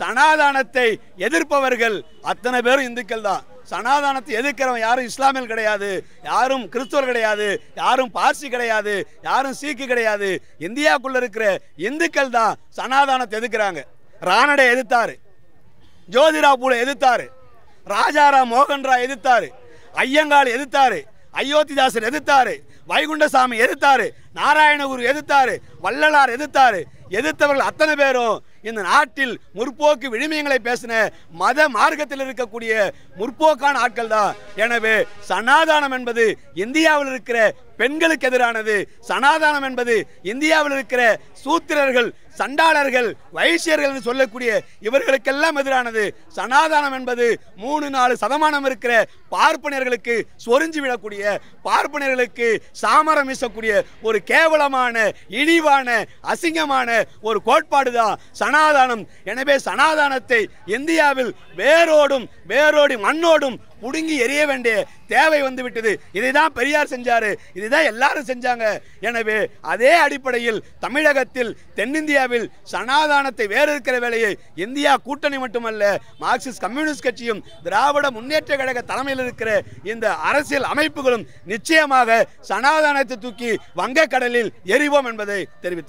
சனாதானத்தை எதிர்ப்பவர்கள் அத்தனை பேரும் இந்துக்கள் தான். சனாதானத்தை எதிர்க்கிறவன் யாரும் இஸ்லாமியல் கிடையாது யாரும் கிறிஸ்துவர் கிடையாது யாரும் பார்சி கிடையாது யாரும் சீக்கு கிடையாது. இந்தியாவுக்குள்ளே இருக்கிற இந்துக்கள் தான் சனாதானத்தை எதிர்க்கிறாங்க. ராணடை எதிர்த்தாரு ஜோதிரா பூலை எதிர்த்தாரு ராஜாராம் மோகன் ராய் எதிர்த்தாரு ஐயங்காள் எதிர்த்தாரு அயோத்திதாசர் எதிர்த்தாரு வைகுண்டசாமி எதிர்த்தாரு நாராயணகுரு எதிர்த்தாரு வள்ளலார் எதிர்த்தாரு. எதிர்த்தவர்கள் அத்தனை பேரும் இந்த நாட்டில் முற்போக்கு விழுமியங்களை பேசின மத மார்க்கத்தில் இருக்கக்கூடிய முற்போக்கான ஆட்கள் தான் எனவே சனாதானம் என்பது இந்தியாவில் இருக்கிற பெண்களுக்கு எதிரானது. சனாதானம் என்பது இந்தியாவில் இருக்கிற சூத்திரர்கள் சண்டாளர்கள் வைசியர்கள் என்று சொல்லக்கூடிய இவர்களுக்கெல்லாம் எதிரானது. சனாதானம் என்பது மூணு நாலு சதமானம் இருக்கிற பார்ப்பனர்களுக்கு சொரிஞ்சு விடக்கூடிய பார்ப்பனர்களுக்கு சாமரம் வீசக்கூடிய ஒரு கேவலமான இழிவான அசிங்கமான ஒரு கோட்பாடு தான் சனாதானம். எனவே சனாதானத்தை இந்தியாவில் வேரோடும் வேரோடி மண்ணோடும் புடுங்கி எரிய வேண்டிய தேவை வந்து விட்டது இதை தான் பெரியார் செஞ்சார். இதுதான் எல்லாரும் செஞ்சாங்க. எனவே அதே அடிப்படையில் தமிழகத்தில் தென்னிந்தியாவில் சனாதானத்தை வேறு இருக்கிற வேலையை இந்தியா கூட்டணி மட்டுமல்ல மார்க்சிஸ்ட் கம்யூனிஸ்ட் கட்சியும் திராவிட முன்னேற்ற கழக தலைமையில் இருக்கிற இந்த அரசியல் அமைப்புகளும் நிச்சயமாக சனாதானத்தை தூக்கி வங்கக்கடலில் எரிவோம் என்பதை தெரிவித்து